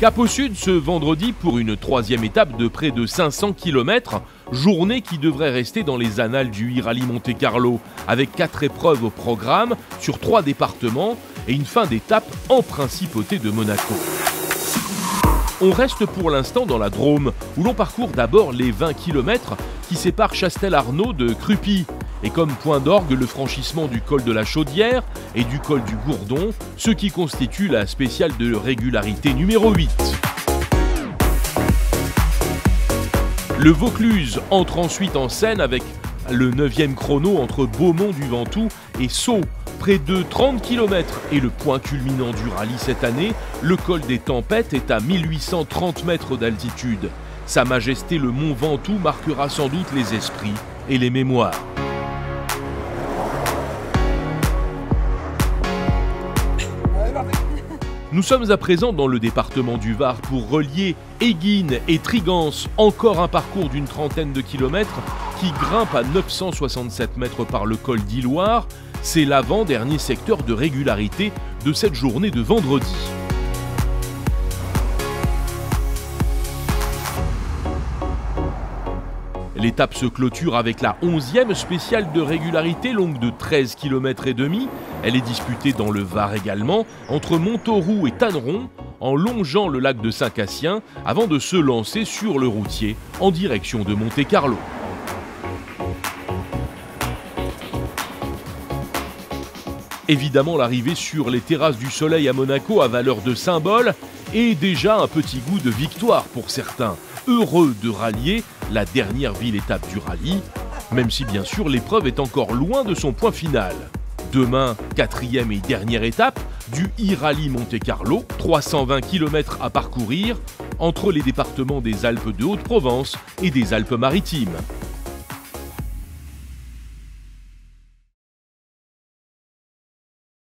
Cap au sud ce vendredi pour une troisième étape de près de 500 km, journée qui devrait rester dans les annales du e-rallye Monte Carlo, avec quatre épreuves au programme sur trois départements et une fin d'étape en principauté de Monaco. On reste pour l'instant dans la Drôme, où l'on parcourt d'abord les 20 km qui séparent Chastel-Arnaud de Crupy, et comme point d'orgue le franchissement du col de la Chaudière et du col du Gourdon, ce qui constitue la spéciale de régularité numéro 8. Le Vaucluse entre ensuite en scène avec le 9e chrono entre Beaumont du Ventoux et Sceaux, près de 30 km. Et le point culminant du rallye cette année, le col des Tempêtes est à 1830 mètres d'altitude. Sa Majesté le Mont Ventoux marquera sans doute les esprits et les mémoires. Nous sommes à présent dans le département du Var pour relier Aiguines et Trigance, encore un parcours d'une trentaine de kilomètres qui grimpe à 967 mètres par le col d'Iloire. C'est l'avant-dernier secteur de régularité de cette journée de vendredi. L'étape se clôture avec la 11e spéciale de régularité longue de 13 km et demi. Elle est disputée dans le Var également, entre Montauroux et Tanneron, en longeant le lac de Saint-Cassien avant de se lancer sur le routier en direction de Monte-Carlo. Évidemment, l'arrivée sur les terrasses du soleil à Monaco a valeur de symbole et déjà un petit goût de victoire pour certains, heureux de rallier la dernière ville étape du rallye, même si bien sûr l'épreuve est encore loin de son point final. Demain, quatrième et dernière étape du e-rallye Monte Carlo, 320 km à parcourir entre les départements des Alpes de Haute-Provence et des Alpes-Maritimes.